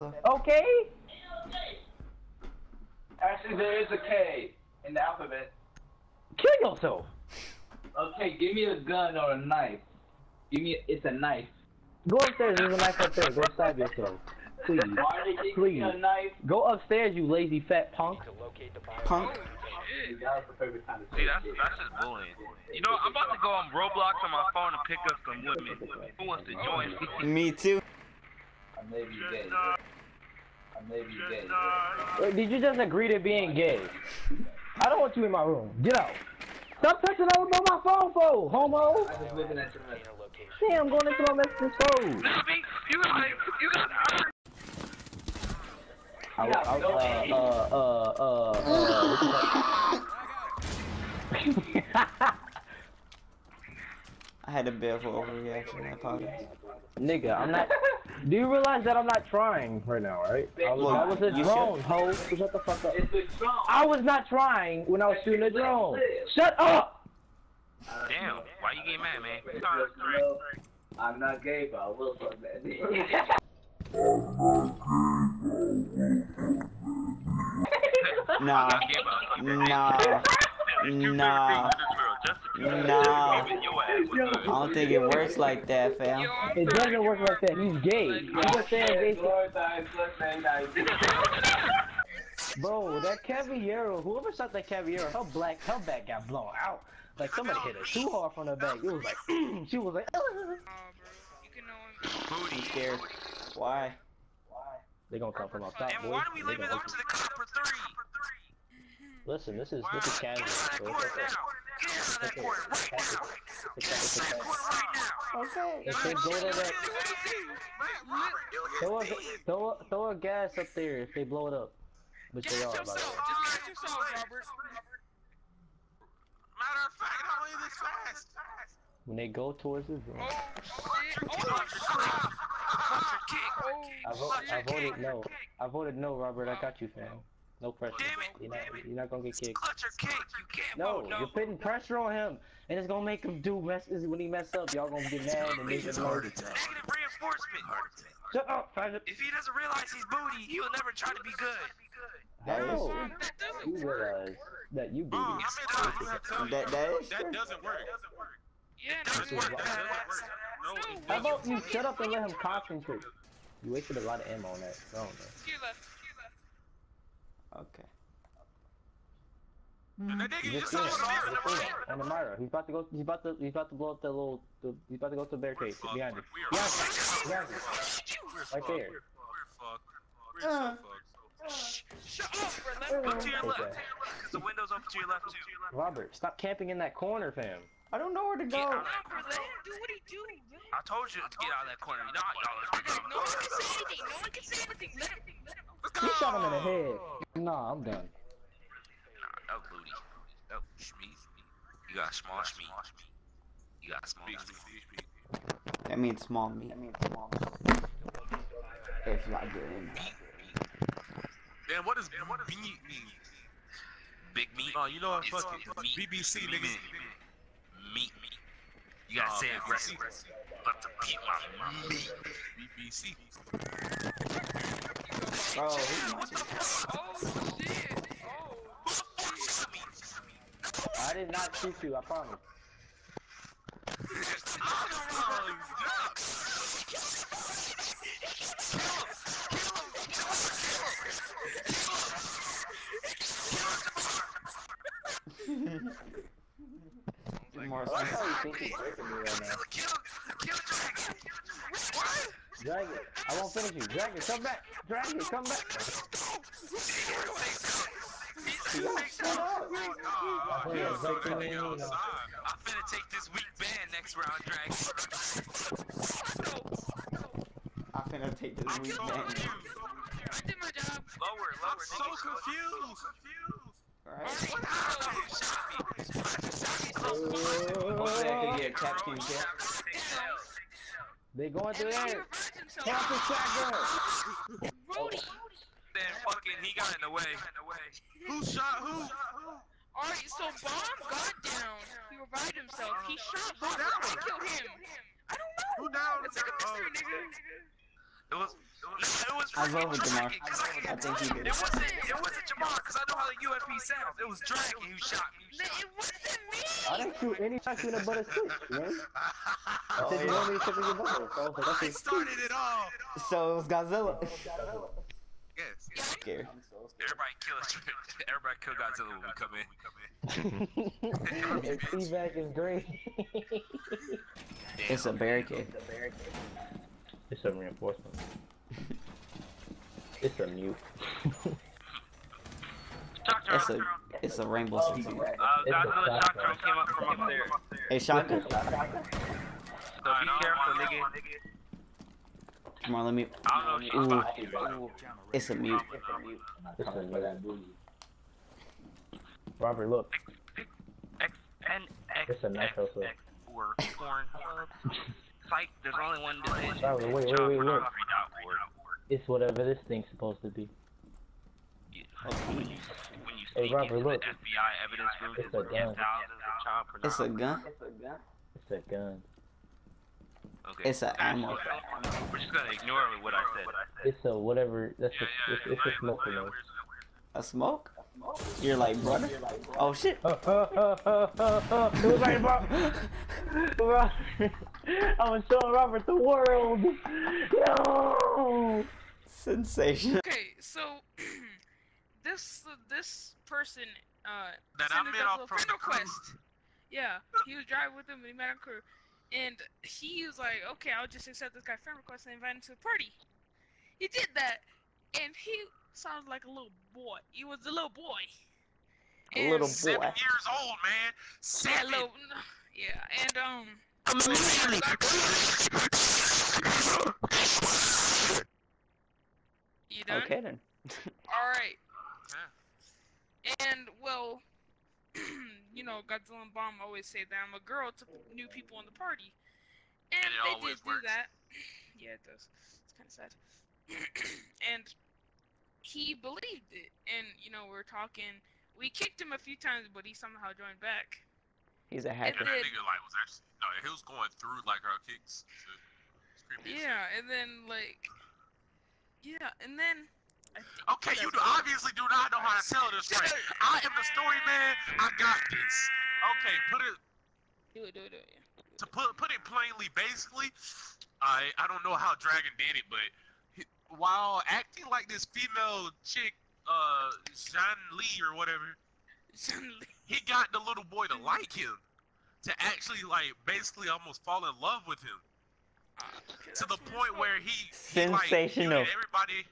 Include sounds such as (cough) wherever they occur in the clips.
Okay? Actually, there is a K in the alphabet. Kill yourself. Okay, give me a gun or a knife. Give me, it's a knife. Go upstairs. There's a knife up there. Go stab yourself. Please. Why did they Please. me a knife? Go upstairs, you lazy fat punk. Punk. That was the perfect time See, that's that's just bullying. You know, I'm about to go on Roblox on my phone and pick up some women. Who wants to join me? Me too. I may be gay. I may be gay. Wait, did you just agree to being gay? I don't want you in my room. Get out. Stop touching all on my phone for, homo. I was looking at your message. Damn, I'm going into my messages phone. You got you got I, I, uh, uh, uh, uh, (laughs) uh, I had a bit of an overreaction. I apologize. Nigga, I'm not. Do you realize that I'm not trying right now, right? I was, I was a drone, should. ho. Shut the fuck up. It's the drum. I was not trying when I was shooting a drone. Shut up! Damn, why you getting mad, man? It's Sorry, just, you know, I'm not gay, but I will fuck that Nah. Not gay, but I fuck that dick. Nah. You Nah. Better be just for this world, just to be Nah. Even your ass was I don't think it works like that, fam. It doesn't work like that. He's gay. He's just saying gay. Glorified, plus man, nice. Bro, that Cavallero, whoever shot that Cavallero, her black, her back got blown out. Like somebody hit her too hard from the back. It was like, (clears throat) she was like, Booty. I'm scared. Why? Why? They gonna come from up top, And boy. why do we They leave it gonna- up to the cop for three? Listen, this is this is Get out of that corner right now. It's a- it's a- That corner right now. Okay. If they blow that up, throw a, throw, a, throw a gas up there if they blow it up. Which they are, by the way. Matter of fact, how is this fast? When they go towards the room. I, vo- I voted no. I voted no, Robert. I got you, fam. No pressure. Damn it. You're not, you're not gonna get kicked. Clutch your cake. You can't No, vote no. you're putting pressure on him, and it's gonna make him do messes when he mess up. Y'all gonna get mad and make it worse. Negative reinforcement. Shut up, Private. If he doesn't realize he's booty, he will never try to be good. How? You realize that you do Uh, this. That that is true. doesn't work. That Doesn't work, badass. How about you shut up and let him concentrate? You wasted a lot of ammo on that. I don't know. Okay. That nigga Just just saw it. the mirror. Just do it. On the Mira. He's about to go. He's about to. He's about to blow up that little. The, he's about to go to the barricade. Behind you. Behind you. Behind you. Right there. We're fucked. We're so Uh. fucked. Shut up. Look to your left. Because the window's open to your left, too. Robert, stop camping in that corner, fam. I don't know where to Get go. out of that corner. I told you to get out of that corner. Nah, y'all. No one can say anything. No one can say anything. Let him. You shot him in the head. Nah, I'm done. Nah, no booty. No, Shmeet. You got small Shmeet. You got small Shmeet. That means small meat. That means small. If y'all get in. Damn, what does what does meat mean? Big meat. Oh, you know what? Fuck It's it. BBC niggas. Meat. Meat. You gotta Nah, say man, aggressive. Let the beat my meat. BBC. Bro, who's watching? I did not shoot you. I promise. Oh, More I like how you think he's breaking me right now. Drag it. I won't finish you. Drag it. Come back. Drag it. Come back. Shut up. Oh, Yeah, yo, so break that me nigga in. outside. I'm finna take this weak band next round, Drag. I finna take this week, man. I did my job. Lower, I'm so confused. Alright. Hopefully I can get a captain kill. They going through And then he there. reversed himself. Count the shotgun. Brody. Then fucking, he got in the way. Who shot who? Alright, so Bomb got down. He revived himself. He shot Bomb. I killed him. I don't know. Who down? It's like a mystery, nigga. It was. No, it was I vote freaking with Jamar. Dragon. 'cause I, I think he did. It wasn't. It wasn't Jamar because I know how the UFP sounds. It was Dragon who shot me. It wasn't me. I didn't shoot any shots in a butter switch, man. (laughs) I Oh, said, you yeah. want me to check in your butter? So I was like, I started it all. So it was Godzilla. Yes. I'm scared. Everybody kill us. Everybody kill Godzilla when we come in. (laughs) and feedback is great. It's a barricade. It's a reinforcement. It's a mute. It's a mute. it's a rainbow six. Uh, It's a Godzilla shotgun. shock drone came up from upstairs. Hey, shotgun. So be careful, nigga. Come on, let me. I don't know if she's Ooh, about to shoot you. it's a mute. It's a mute. Robert, look. X N X It's a natural X clip. X or corn (laughs) club. There's only one division. Robert, wait, wait, Child wait, look. pornography dot org. It's whatever this thing's supposed to be. You- When you when you Hey, Robert, look. FBI evidence room, It's a gun. thousands of child It's a gun. It's a gun. Okay. It's a ammo. We're just gonna ignore what I said. It's a whatever. That's Yeah, a, yeah, it's, yeah. it's a Wait, smoke wait, grenade. where's the- A smoke? You're like brother. Oh shit. (laughs) it was like, bro. (laughs) (laughs) Robert, I was showing Robert the world. No. Sensation. Okay, so (clears throat) this this person uh That I sent met off a from friend the crew. request. Yeah, he was driving with him and he met a crew, and he was like, "Okay, I'll just accept this guy friend request and invite him to the party." He did that, and he sounded like a little boy. He was a little boy. A And- little Seven boy. years old, man. Yeah, Seven. little, yeah, and um. You done? Okay then. (laughs) All right. And well, (clears throat) you know, Godzilla and Bomb always say that I'm a girl to new people in the party, and, And it they always did do that. (clears throat) Yeah, it does. It's kind of sad. (clears throat) and he believed it, and you know, we are talking. We kicked him a few times, but he somehow joined back. He's a Yeah, hacker. that did. nigga like was actually no, he was going through like our kicks. It's creepy as Yeah, and then like, yeah, and then. Okay, you do, obviously do not know how to tell this story. I am the story man. I got this. Okay, put it Do it, do it, do it. Yeah. to put put it plainly. Basically, I I don't know how Dragon did it, but he, while acting like this female chick, uh, Jean Lee or whatever, Suddenly. He got the little boy to like him, to actually like basically almost fall in love with him. To the point where he, he like, Sensational. muted everybody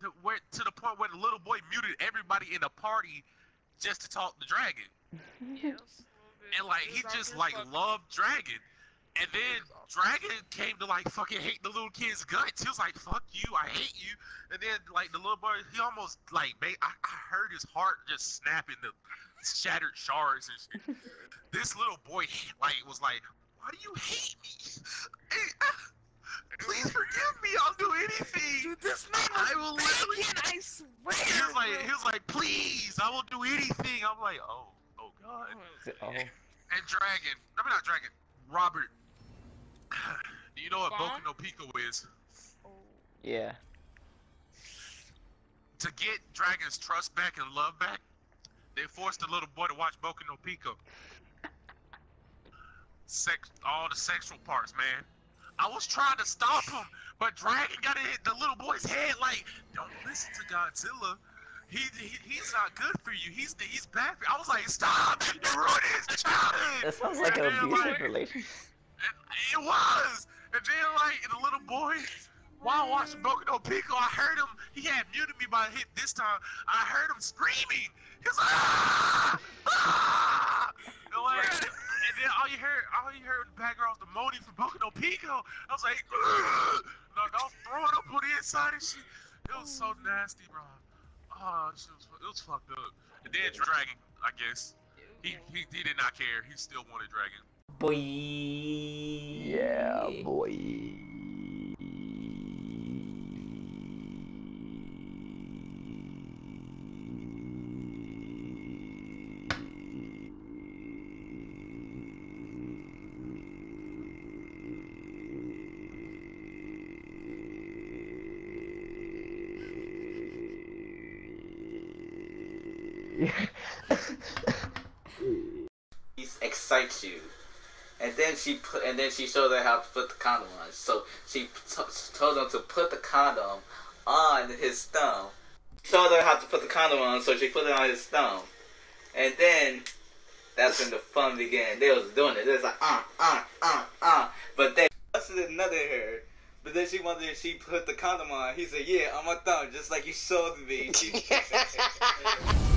to, where, to the point where the little boy muted everybody in the party just to talk to Dragon. (laughs) Yeah, it was a little bit- And like he just like loved Dragon. And then Dragon came to like fucking hate the little kid's guts. He was like, "Fuck you, I hate you." And then like the little boy, he almost like ba- I, I heard his heart just snap in the shattered shards and shit. (laughs) this little boy like was like, "Why do you hate me? Hey, ah, please forgive me. I'll do anything." Dude, this man I was will literally. bacon, I (laughs) swear. He was like, he was like, "Please, I will do anything." I'm like, "Oh, oh God." Oh. And Dragon, I mean not Dragon, Robert. Do you know what Bomb? Boku no Pico is? Oh, Yeah. To get Dragon's trust back and love back, they forced the little boy to watch Boku no Pico. Sex, all the sexual parts, man. I was trying to stop him, but Dragon got in the little boy's head like, don't listen to Godzilla. He, he he's not good for you. He's he's bad for you. I was like, stop! You ruined his childhood. That sounds like And an abusive like, relationship. It was! And then, like, the little boy, while watching Boku no Pico, I heard him, he had muted me by hit this time, I heard him screaming! He was like, ah! Ah! And, like, and then all you heard, all you heard in the background was the moaning from Boku no Pico. I was like, Ugh! I was throwing up on the inside and shit. It was so nasty, bro. Oh, shit was, it was fucked up. And then Dragon, I guess. He, he, he did not care. He still wanted Dragon. Boy. Boy. (laughs) this excites you. And then she put, and then she showed her how to put the condom on. So she t- told him to put the condom on his thumb. Showed her how to put the condom on, so she put it on his thumb. And then that's when the fun began. They was doing it. They was like uh uh uh uh. But they busted another hair. But then she wanted if she put the condom on. He said, "Yeah, on my thumb, just like you showed me." (laughs) (laughs)